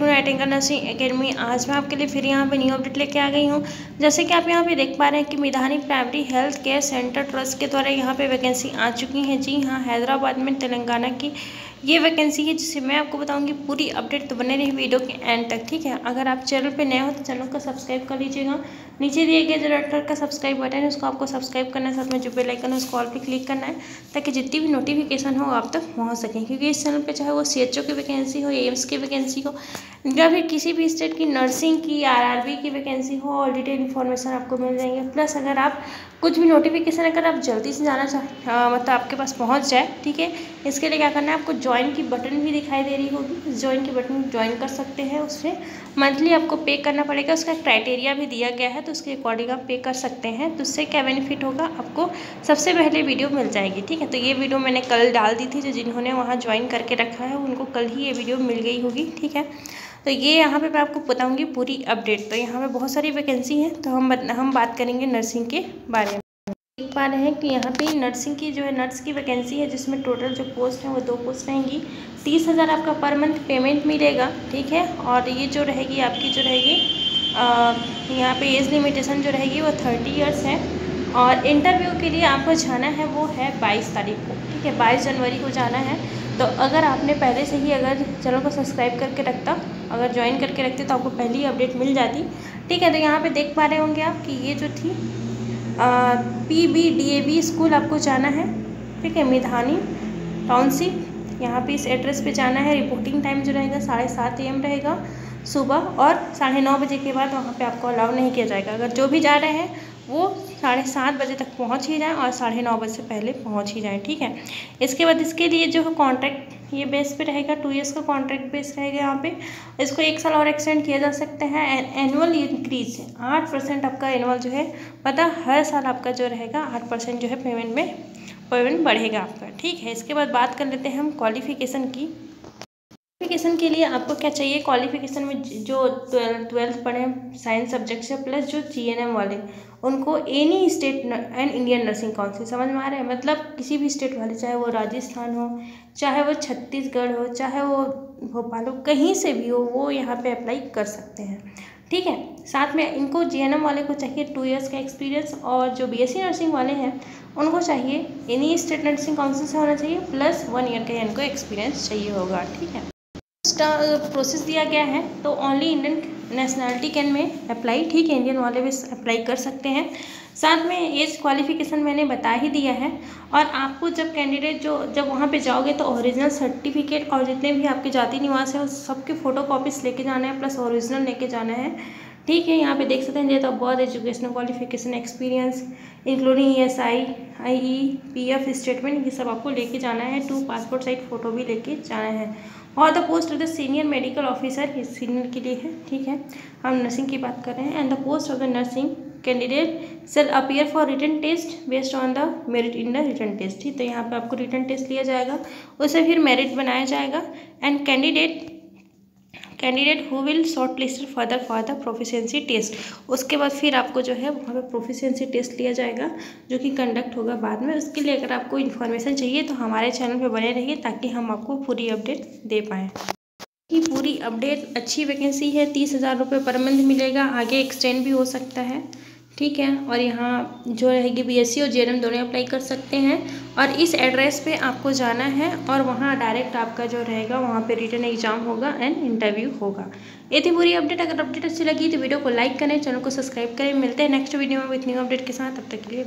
Back to करना nursing academy आज मैं आपके लिए फिर यहाँ पे न्यू अपडेट लेके आ गई हूँ। जैसे कि आप यहाँ पे देख पा रहे हैं कि Midhani primary health care centre trust के द्वारा यहाँ पे वैकेंसी आ चुकी हैं। जी हाँ हैदराबाद में तेलंगाना की ये वैकेंसी है जिसे मैं आपको बताऊँगी, पूरी अपडेट तो बने रही वीडियो के एंड तक, ठीक है? अगर आप चैनल पे नए हो तो चैनल को सब्सक्राइब कर लीजिएगा। नीचे दिए गए जो रेड कलर का सब्सक्राइब बटन है, उसको आपको सब्सक्राइब करना है, साथ में जो बेल आइकन है, उसको ऑल पे क्लिक करना है, ताकि जितनी भी नोटिफिकेशन हो आप तक पहुँच सकें। क्योंकि इस चैनल पर चाहे वो CHO की वैकेंसी हो एम्स की वैकेंसी हो, या फिर किसी भी स्टेट की नर्सिंग की आरआरबी की वैकेंसी हो और डिटेल इन्फॉर्मेशन आपको मिल जाएँगे। प्लस अगर आप कुछ भी नोटिफिकेशन अगर आप जल्दी से जाना चाहें मतलब आपके पास पहुँच जाए, ठीक है? इसके लिए क्या करना है, आपको ज्वाइन की बटन भी दिखाई दे रही होगी। ज्वाइन की बटन ज्वाइन कर सकते हैं उससे। मंथली आपको पे करना पड़ेगा, उसका क्राइटेरिया भी दिया गया है तो उसके अकॉर्डिंग आप पे कर सकते हैं। तो उससे क्या बेनिफिट होगा, आपको सबसे पहले वीडियो मिल जाएगी, ठीक है? तो ये वीडियो मैंने कल डाल दी थी, जो जिन्होंने वहाँ ज्वाइन करके रखा है, उनको कल ही ये वीडियो मिल गई होगी, ठीक है? तो ये यहाँ पे मैं आपको बताऊँगी पूरी अपडेट तो यहाँ पे बहुत सारी वैकेंसी है तो हम हम बात करेंगे नर्सिंग के बारे में। देख पा रहे हैं कि यहाँ पे नर्सिंग की जो है नर्स की वैकेंसी है, जिसमें टोटल जो पोस्ट है, वो दो पोस्ट रहेंगी। तीस हज़ार आपका पर मंथ पेमेंट मिलेगा, ठीक है? और ये जो रहेगी, आपकी जो रहेगी यहाँ पे एज लिमिटेशन जो रहेगी, वो थर्टी ईयर्स है। और इंटरव्यू के लिए आपको जाना है, वो है बाईस तारीख को, ठीक है? बाईस जनवरी को जाना है। तो अगर आपने पहले से ही अगर चैनल को सब्सक्राइब करके रखता, अगर ज्वाइन करके रखते तो आपको पहली अपडेट मिल जाती। ठीक है तो यहाँ पे देख पा रहे होंगे आप कि ये जो थी P B D A B school आपको जाना है। ठीक है, मिधानी टाउनशिप यहाँ पे इस एड्रेस पे जाना है। रिपोर्टिंग टाइम जो रहेगा साढ़े सात एम रहेगा सुबह और साढ़े नौ बजे के बाद वहाँ पे आपको अलाउ नहीं किया जाएगा। अगर जो भी जा रहे हैं वो साढ़े सात बजे तक पहुँच ही जाएँ और साढ़े नौ बजे से पहले पहुँच ही जाएँ, ठीक है? इसके बाद इसके लिए जो है कॉन्ट्रैक्ट ये बेस पे रहेगा टू इयर्स का कॉन्ट्रैक्ट बेस रहेगा यहाँ पे। इसको एक साल और एक्सटेंड किया जा सकता है एनुअल इंक्रीज आठ परसेंट आपका एनुअल जो है, पता हर साल आपका जो रहेगा, आठ परसेंट जो है पेमेंट में पेमेंट बढ़ेगा आपका, ठीक है? इसके बाद बात कर लेते हैं हम क्वालिफिकेशन की। क्वालिफिकेशन के लिए आपको क्या चाहिए? क्वालिफिकेशन में जो ट्वेल्थ पढ़े साइंस सब्जेक्ट से प्लस जो जीएनएम वाले, उनको any state and Indian nursing council समझ में आ रहा है? मतलब किसी भी स्टेट वाले, चाहे वो राजस्थान हो, चाहे वो छत्तीसगढ़ हो, चाहे वो भोपाल हो, कहीं से भी हो, वो यहाँ पे अप्लाई कर सकते हैं। ठीक है? साथ में इनको जीएनएम वाले को चाहिए टू इयर्स का एक्सपीरियंस और जो बीएससी नर्सिंग वाले हैं, उनको चाहिए एनी स्टेट नर्सिंग काउंसिल से होना चाहिए प्लस वन ईयर का इनको एक्सपीरियंस चाहिए होगा। ठीक है? प्रोसेस दिया गया है तो ओनली इंडियन नेशनैलिटी कैन में अप्लाई ठीक है? इंडियन वाले भी अप्लाई कर सकते हैं। साथ में एज क्वालिफिकेशन मैंने बता ही दिया है। और आपको जब कैंडिडेट जो, जब वहाँ पे जाओगे तो ओरिजिनल सर्टिफिकेट और जितने भी आपके जाति निवास है सबके फ़ोटो कॉपीज लेके जाना है प्लस ओरिजिनल लेके जाना है। ठीक है, यहाँ पे देख सकते हैं date of birth educational qualification experience including E S I I E P F statement ये सब आपको लेके जाना है। टू पासपोर्ट साइज़ फ़ोटो भी लेके जाना है। और the post of the senior medical officer senior के लिए है, ठीक है? हम नर्सिंग की बात कर रहे हैं। And the post of the nursing candidate shall appear for written test based on the merit in the written test ठीक तो यहाँ पे आपको रिटर्न टेस्ट लिया जाएगा, उसे फिर मेरिट बनाया जाएगा। And candidate candidate who will short listed further for the proficiency test उसके बाद फिर आपको जो है वहाँ पर प्रोफिशेंसी टेस्ट लिया जाएगा, जो कि कंडक्ट होगा बाद में। उसके लिए अगर आपको इन्फॉर्मेशन चाहिए तो हमारे चैनल पर बने रहिए ताकि हम आपको पूरी अपडेट दे पाएँ। की पूरी अपडेट अच्छी वैकेंसी है, तीस हज़ार रुपये पर मंथ मिलेगा, आगे एक्सटेंड भी हो सकता है। ठीक है? और यहाँ जो रहेगी बीएससी और जेएनएम दोनों अप्लाई कर सकते हैं। और इस एड्रेस पे आपको जाना है और वहाँ डायरेक्ट आपका जो रहेगा, वहाँ पे रिटर्न एग्ज़ाम होगा एंड इंटरव्यू होगा। ये थी पूरी अपडेट अगर अपडेट अच्छी लगी तो वीडियो को लाइक करें चैनल को सब्सक्राइब करें। मिलते हैं नेक्स्ट वीडियो में इतनी अपडेट के साथ। तब तक के लिए